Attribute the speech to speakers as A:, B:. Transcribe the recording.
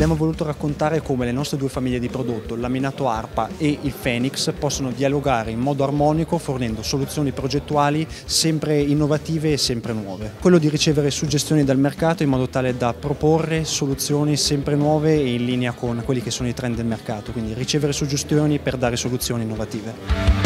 A: Abbiamo voluto raccontare come le nostre due famiglie di prodotto, il laminato ARPA e il Phoenix, possono dialogare in modo armonico fornendo soluzioni progettuali sempre innovative e sempre nuove. Quello di ricevere suggestioni dal mercato in modo tale da proporre soluzioni sempre nuove e in linea con quelli che sono i trend del mercato, quindi ricevere suggestioni per dare soluzioni innovative.